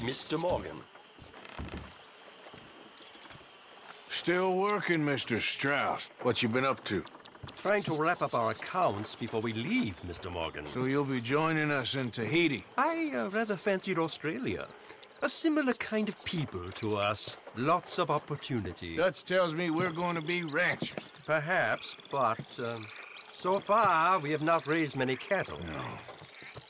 Mr. Morgan. Still working, Mr. Strauss. What you been up to? Trying to wrap up our accounts before we leave, Mr. Morgan. So you'll be joining us in Tahiti? I uh, rather fancied Australia. A similar kind of people to us. Lots of opportunity. Dutch tells me we're going to be ranchers. Perhaps, but um, so far we have not raised many cattle. No.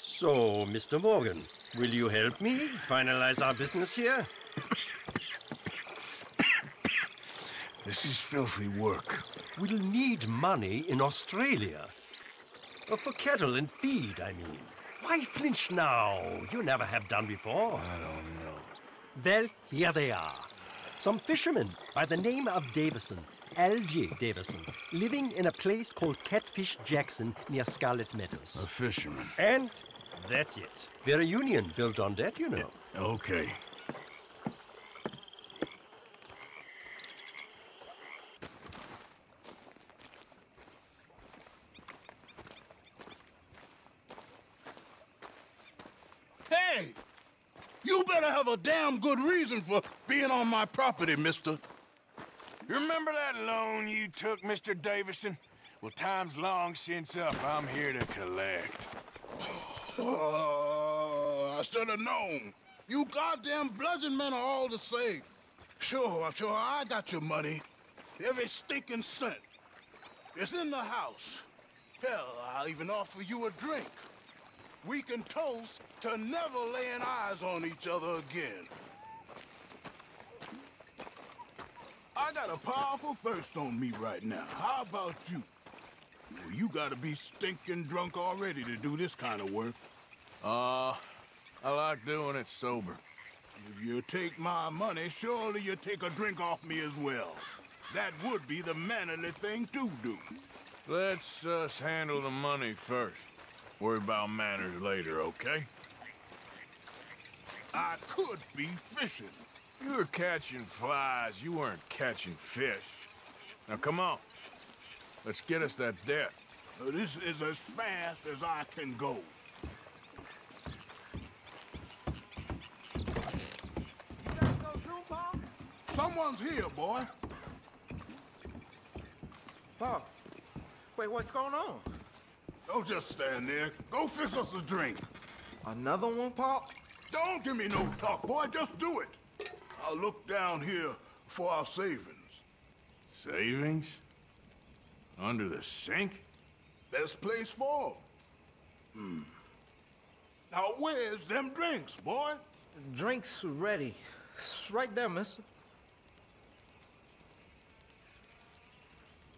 So, Mr. Morgan, will you help me finalize our business here? This is filthy work. We'll need money in Australia. Uh, For cattle and feed, I mean. Why flinch now? You never have done before. I don't know. Well, here they are. Some fishermen by the name of Davison, L.J. Davison, living in a place called Catfish Jackson near Scarlet Meadows. A fisherman. And that's it. We're a union built on debt, you know. Okay. Hey! You better have a damn good reason for being on my property, mister. You remember that loan you took, Mr. Davison? Well, time's long since up. I'm here to collect. Oh, I should have known. You goddamn bludgeon men are all the same. Sure, sure, I got your money. Every stinking cent. It's in the house. Hell, I'll even offer you a drink. We can toast to never laying eyes on each other again. I got a powerful thirst on me right now. How about you? Well, you gotta be stinking drunk already to do this kind of work. Uh, I like doing it sober. If you take my money, surely you take a drink off me as well. That would be the mannerly thing to do. Let's us handle the money first. Worry about manners later, okay? I could be fishing. You were catching flies. You weren't catching fish. Now, come on. Let's get us that debt. Uh, This is as fast as I can go. Someone's here, boy. Paul, wait, what's going on? Don't just stand there. Go fix us a drink. Another one, Paul? Don't give me no talk, boy. Just do it. I'll look down here for our savings. Savings? Under the sink? Best place for 'em. Hmm. Now, where's them drinks, boy? Drinks ready. It's right there, mister.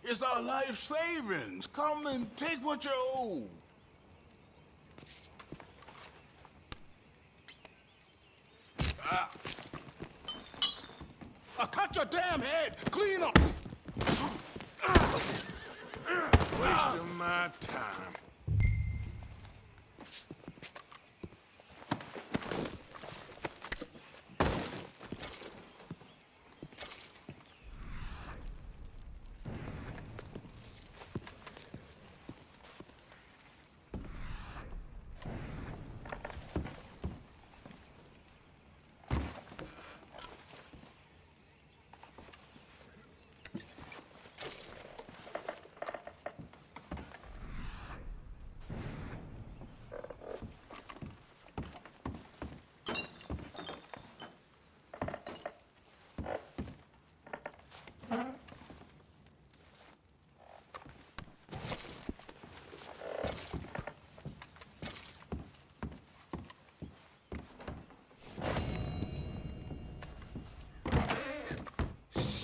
It's our life savings. Come and take what you owe. Ah. I cut your damn head. Clean up.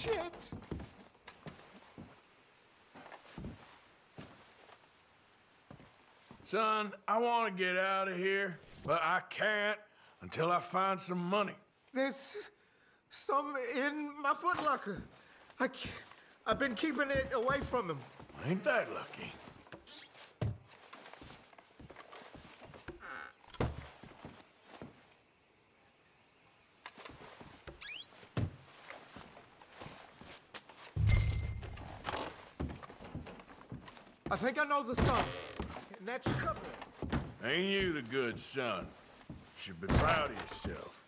Shit! Son, I want to get out of here, but I can't until I find some money. There's some in my footlocker. I I've been keeping it away from him. Ain't that lucky? I think I know the song. And that's your cover. Ain't you the good son? Should be proud of yourself.